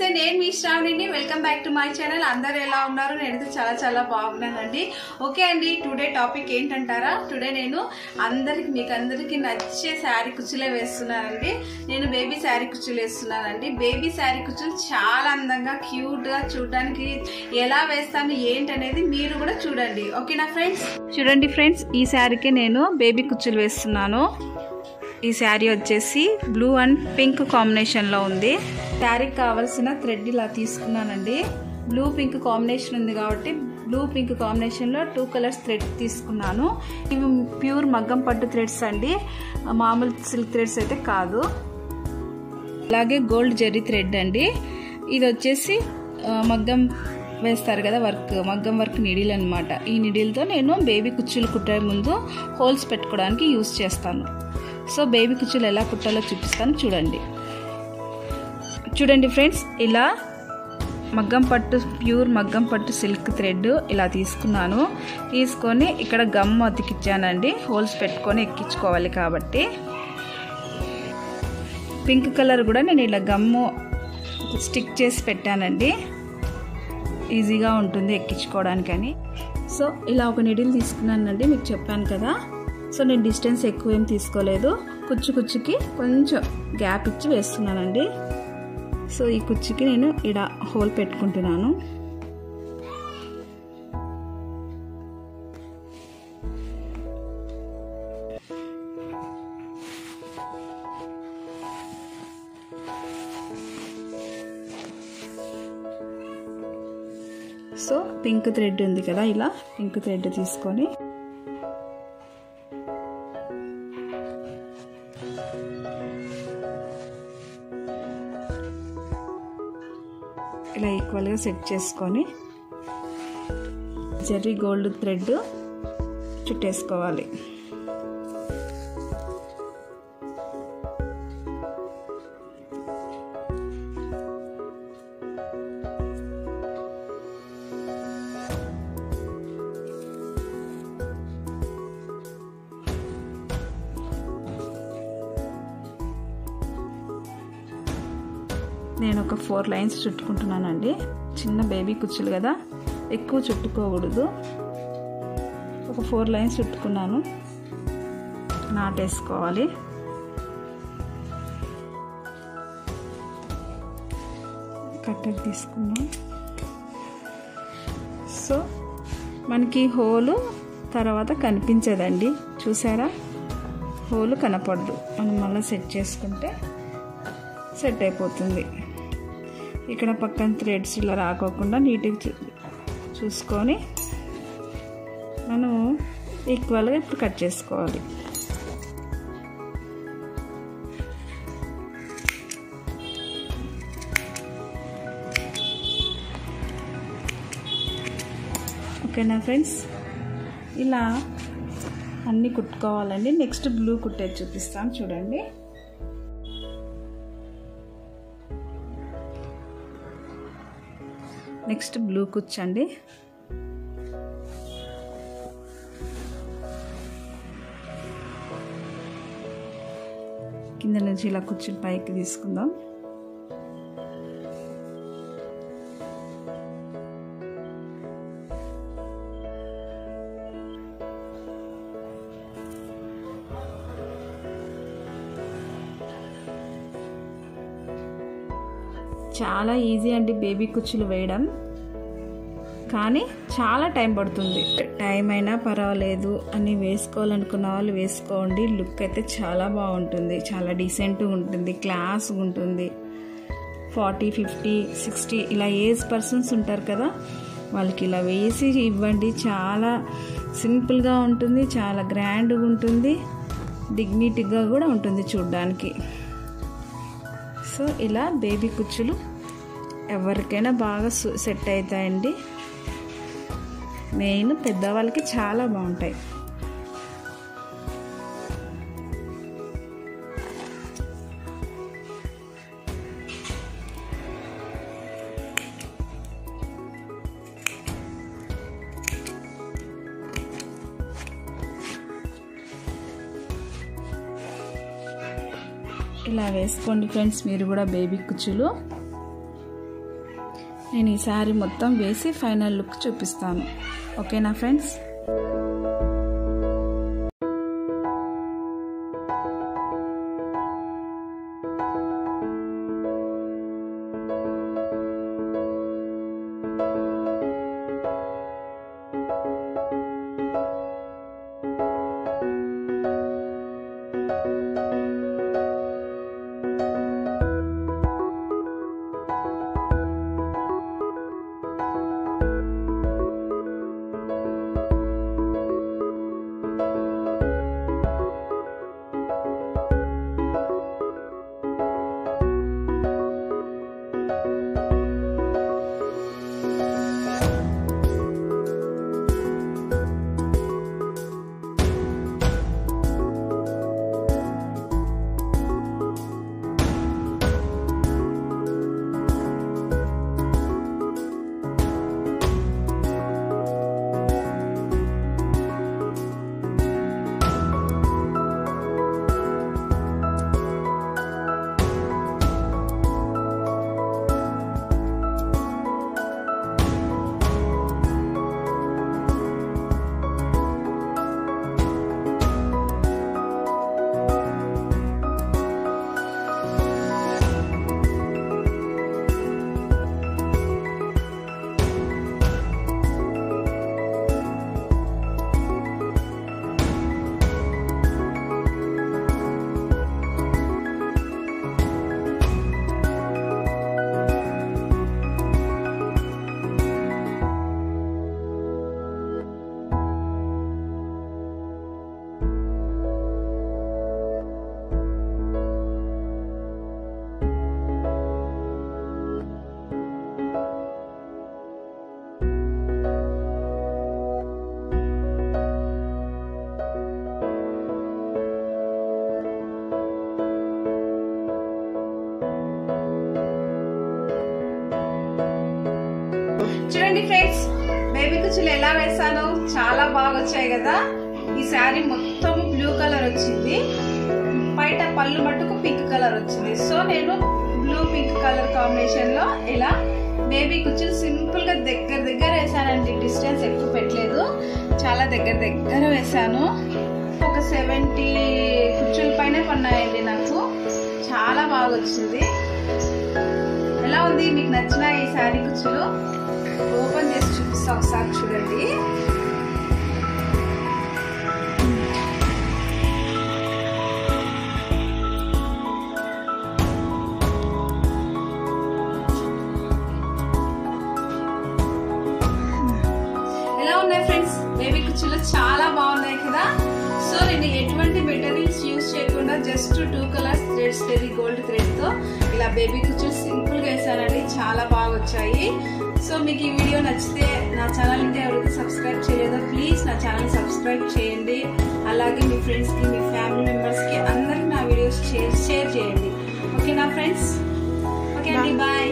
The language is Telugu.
నమస్తే నేను మీ శ్రావణిని. Welcome back to my channel అందరు ఎలా ఉన్నారు? నేనైతే చాలా చాలా బాగున్నానండి. ఓకే అండి టుడే టాపిక్ ఏంటంటారా? టుడే నేను అందరికి మీకు అందరికీ నచ్చే శారీ కుచ్చులే వేస్తున్నానండి. నేను బేబీ శారీ కుచ్చులు వేస్తున్నానండి. బేబీ శారీ కుచ్చులు చాలా అందంగా క్యూట్గా చూడడానికి ఎలా వేస్తాను ఏంటనేది మీరు కూడా చూడండి. ఓకేనా ఫ్రెండ్స్ చూడండి ఫ్రెండ్స్ ఈ శారీకి నేను బేబీ కుచ్చులు వేస్తున్నాను. ఈ శారీ వచ్చేసి బ్లూ అండ్ పింక్ కాంబినేషన్లో ఉంది. శారీకి కావాల్సిన థ్రెడ్ ఇలా తీసుకున్నానండి. బ్లూ పింక్ కాంబినేషన్ ఉంది కాబట్టి బ్లూ పింక్ కాంబినేషన్లో టూ కలర్స్ థ్రెడ్ తీసుకున్నాను. ఇవి ప్యూర్ మగ్గం పట్టు థ్రెడ్స్ అండి. మామూలు సిల్క్ థ్రెడ్స్ అయితే కాదు. అలాగే గోల్డ్ జెర్రీ థ్రెడ్ అండి. ఇది వచ్చేసి మగ్గం వేస్తారు కదా వర్క్ మగ్గం వర్క్ నిడిల్ అనమాట ఈ నిడిల్తో నేను బేబీ కుచ్చులు కుట్టే ముందు హోల్స్ పెట్టుకోవడానికి యూస్ చేస్తాను. సో బేబీ కుచ్చులు ఎలా కుట్టాలో చూపిస్తాను. చూడండి. చూడండి ఫ్రెండ్స్ ఇలా మగ్గం పట్టు ప్యూర్ మగ్గం పట్టు సిల్క్ థ్రెడ్ ఇలా తీసుకున్నాను. తీసుకొని ఇక్కడ గమ్ అతికిచ్చానండి. హోల్స్ పెట్టుకొని ఎక్కించుకోవాలి కాబట్టి. పింక్ కలర్ కూడా నేను ఇలా గమ్ము స్టిక్ చేసి పెట్టానండి. ఈజీగా ఉంటుంది ఎక్కించుకోవడానికని. సో ఇలా ఒక నిడిల్ తీసుకున్నానండి మీకు చెప్పాను కదా. సో నేను డిస్టెన్స్ ఎక్కువ ఏం తీసుకోలేదు. కుచ్చు కుచ్చుకి కొంచెం గ్యాప్ ఇచ్చి వేస్తున్నానండి. సో ఈ కుచ్చుకి నేను ఇడ హోల్ పెట్టుకుంటున్నాను. సో పింక్ థ్రెడ్ ఉంది కదా ఇలా పింక్ థ్రెడ్ తీసుకొని సెట్ చేసుకొని జెర్రీ గోల్డ్ థ్రెడ్ చుట్టేసుకోవాలి. నేను ఒక ఫోర్ లైన్స్ చుట్టుకుంటున్నానండి. చిన్న బేబీ కుచ్చులు కదా ఎక్కువ చుట్టుకోకూడదు. ఒక ఫోర్ లైన్స్ చుట్టుకున్నాను. నాటేసుకోవాలి. కట్టెలు తీసుకున్నాం సో మనకి హోలు తర్వాత కనిపించదండి. చూసారా? హోలు కనపడదు. మనం మళ్ళీ సెట్ చేసుకుంటే సెట్ అయిపోతుంది. ఇక్కడ పక్కన థ్రెడ్స్ ఇలా రాకోకుండా నీట్గా చూ చూసుకొని మనం ఈక్వల్గా ఇప్పుడు కట్ చేసుకోవాలి. ఓకేనా ఫ్రెండ్స్? ఇలా అన్నీ కుట్టుకోవాలండి. నెక్స్ట్ బ్లూ కుట్టేది చూపిస్తాను. చూడండి. నెక్స్ట్ బ్లూ కుచ్చండి కింద నుంచి ఇలా కూర్చుని పైకి తీసుకుందాం. చాలా ఈజీ అండి బేబీ కుచ్చులు వేయడం. కానీ చాలా టైం పడుతుంది. టైం అయినా పర్వాలేదు అని వేసుకోవాలనుకున్న వాళ్ళు వేసుకోండి. లుక్ అయితే చాలా బాగుంటుంది. చాలా డీసెంట్గా ఉంటుంది. క్లాస్గా ఉంటుంది. ఫార్టీ ఫిఫ్టీ సిక్స్టీ ఇలా ఏజ్ పర్సన్స్ ఉంటారు కదా వాళ్ళకి ఇలా వేసి ఇవ్వండి. చాలా సింపుల్గా ఉంటుంది. చాలా గ్రాండ్గా ఉంటుంది. డిగ్నిటీగా కూడా ఉంటుంది చూడ్డానికి. సో ఇలా బేబీ కుచ్చులు ఎవరికైనా బాగా సెట్ అవుతాయండి. మెయిన్ పెద్దవాళ్ళకి చాలా బాగుంటాయి. ఇలా వేసుకోండి ఫ్రెండ్స్ మీరు కూడా బేబీ కుచ్చులు. నేను ఈ శారీ మొత్తం వేసి ఫైనల్ లుక్ చూపిస్తాను. ఓకేనా ఫ్రెండ్స్? చూడండి ఫ్రెండ్స్ బేబీ కుచ్చులు ఎలా వేసాను చాలా బాగా వచ్చాయి కదా. ఈ శారీ మొత్తం బ్లూ కలర్ వచ్చింది. బయట పళ్ళు మట్టుకు పింక్ కలర్ వచ్చింది. సో నేను బ్లూ పింక్ కలర్ కాంబినేషన్లో ఇలా బేబీ కుచ్చులు సింపుల్గా దగ్గర దగ్గర వేసానండి డిస్టెన్స్ ఎక్కువ పెట్టలేదు. చాలా దగ్గర దగ్గర వేసాను ఒక సెవెంటీ కుచ్చుల పైన కొన్నాయండి నాకు. చాలా బాగా వచ్చింది ఎలా ఉంది? మీకు నచ్చిన ఈ శారీ కుచ్చులు? ఓపెన్ చేసి చూపిస్తా ఒకసారి చూడండి ఎలా ఉన్నాయి ఫ్రెండ్స్? బేబీ కుచ్చులు చాలా బాగున్నాయి కదా. సో నేను ఎటువంటి మెటీరియల్స్ యూస్ చేయకుండా just two colours threads zari gold థ్రెడ్తో ఇలా బేబీ కుచ్చులు సింపుల్గా వేసానండి. చాలా బాగా వచ్చాయి. సో మీకు ఈ వీడియో నచ్చితే నా ఛానల్ ఇంకా ఎవరైతే సబ్స్క్రైబ్ చేయలేదో ప్లీజ్ నా ఛానల్ సబ్స్క్రైబ్ చేయండి. అలాగే మీ ఫ్రెండ్స్కి మీ ఫ్యామిలీ మెంబర్స్కి అందరికి నా వీడియోస్ షేర్ షేర్ చేయండి. ఓకేనా ఫ్రెండ్స్? ఓకే అండి బాయ్.